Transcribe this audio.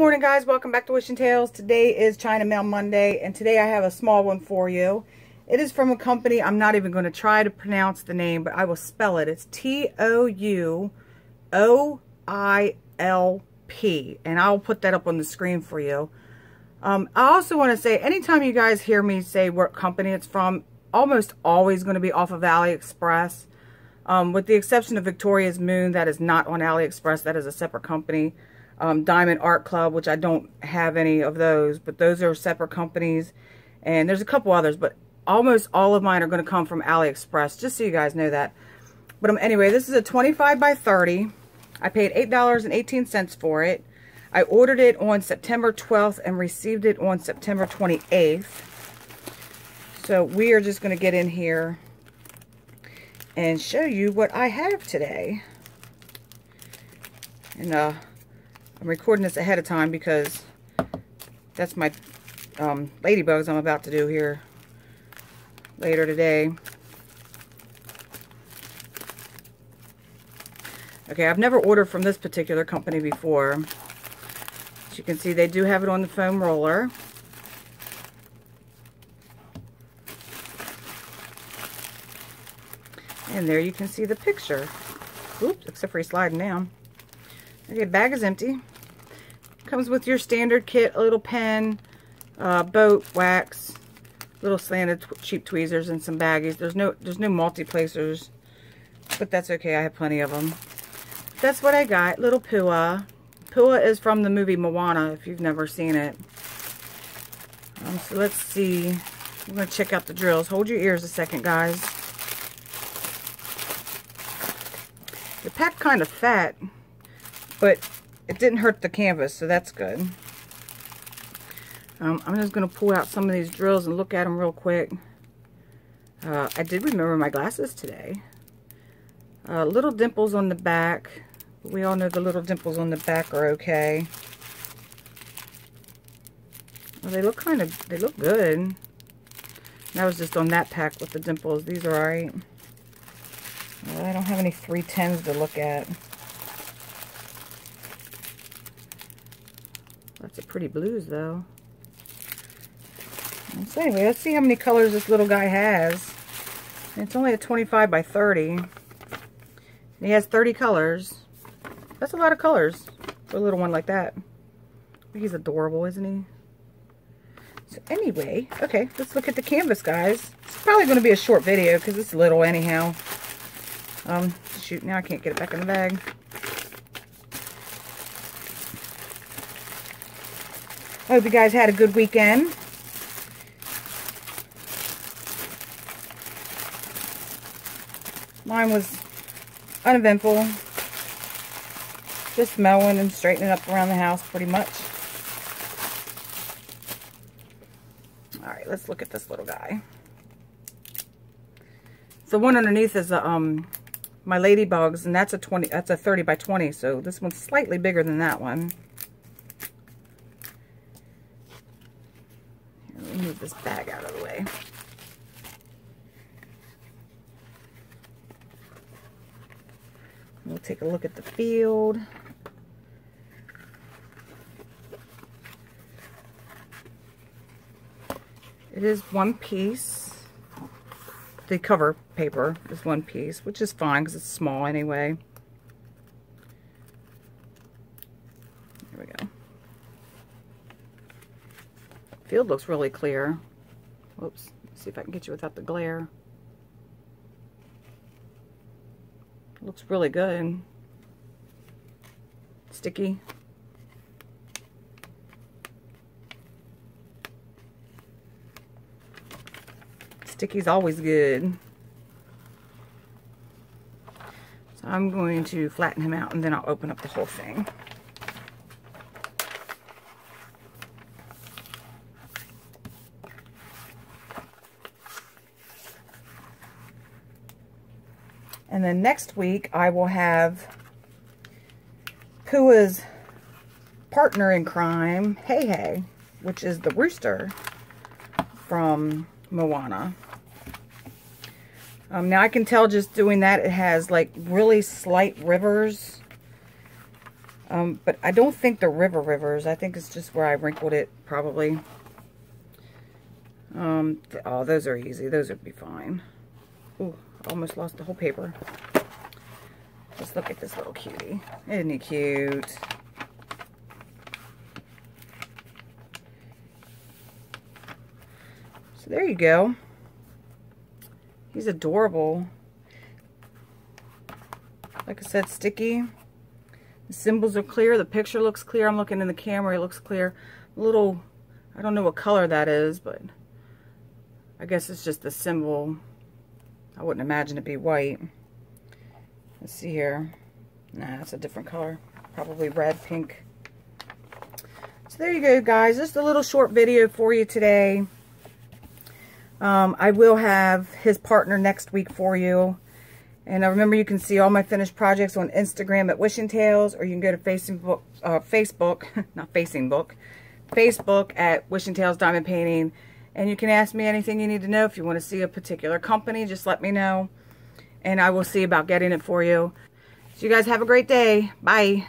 morning guys. Welcome back to wishing tails. Today is china mail monday and today i have a small one for you. It is from a company i'm not even going to try to pronounce the name but i will spell it. It's t-o-u-o-i-l-p and i'll put that up on the screen for you. Um, i also want to say anytime you guys hear me say what company it's from almost always going to be off of aliexpress um, with the exception of victoria's moon that is not on aliexpress that is a separate company um, Diamond Art Club, which I don't have any of those, but those are separate companies. And there's a couple others, but almost all of mine are going to come from AliExpress, just so you guys know that. But um, anyway, this is a 25 by 30. I paid $8.18 for it. I ordered it on September 12th and received it on September 28th. So we are just going to get in here and show you what I have today. And uh, I'm recording this ahead of time because that's my um, ladybugs I'm about to do here later today. Okay, I've never ordered from this particular company before. As you can see, they do have it on the foam roller. And there you can see the picture. Oops, except for he's sliding down. Okay, bag is empty. Comes with your standard kit, a little pen, uh, boat, wax, little slanted cheap tweezers, and some baggies. There's no there's no multi-placers, but that's okay. I have plenty of them. That's what I got. Little Pua. Pua is from the movie Moana, if you've never seen it. Um, so let's see. I'm going to check out the drills. Hold your ears a second, guys. They're packed kind of fat. But it didn't hurt the canvas, so that's good. Um, I'm just going to pull out some of these drills and look at them real quick. Uh, I did remember my glasses today. Uh, little dimples on the back. We all know the little dimples on the back are okay. Well, they look kind of, they look good. That was just on that pack with the dimples. These are alright. Well, I don't have any 310s to look at. Lots of pretty blues, though. So anyway, let's see how many colors this little guy has. It's only a 25 by 30. And he has 30 colors. That's a lot of colors for a little one like that. He's adorable, isn't he? So anyway, okay, let's look at the canvas, guys. It's probably going to be a short video because it's little anyhow. Um, shoot, now I can't get it back in the bag. Hope you guys had a good weekend. Mine was uneventful. Just mowing and straightening up around the house pretty much. Alright, let's look at this little guy. The one underneath is a, um, my ladybugs, and that's a 20, that's a 30 by 20, so this one's slightly bigger than that one. Move this bag out of the way. We'll take a look at the field. It is one piece. The cover paper is one piece, which is fine because it's small anyway. Field looks really clear. Whoops. see if I can get you without the glare. Looks really good. Sticky. Sticky's always good. So I'm going to flatten him out and then I'll open up the whole thing. And then next week, I will have Pua's partner in crime, Heihei, which is the rooster from Moana. Um, now, I can tell just doing that, it has like really slight rivers. Um, but I don't think they're river rivers. I think it's just where I wrinkled it, probably. Um, oh, those are easy. Those would be fine. Ooh, almost lost the whole paper. Let's look at this little cutie. Isn't he cute? So there you go. He's adorable. Like I said, sticky. The symbols are clear. The picture looks clear. I'm looking in the camera. It looks clear. A little, I don't know what color that is, but I guess it's just the symbol. I wouldn't imagine it'd be white. Let's see here. Nah, it's a different color. Probably red, pink. So there you go, guys. Just a little short video for you today. Um, I will have his partner next week for you. And uh, remember, you can see all my finished projects on Instagram at Wishing Tails, or you can go to Facebook, uh, Facebook, not Facing Book, Facebook at Wishing Tails Diamond Painting. And you can ask me anything you need to know. If you want to see a particular company, just let me know. And I will see about getting it for you. So you guys have a great day. Bye.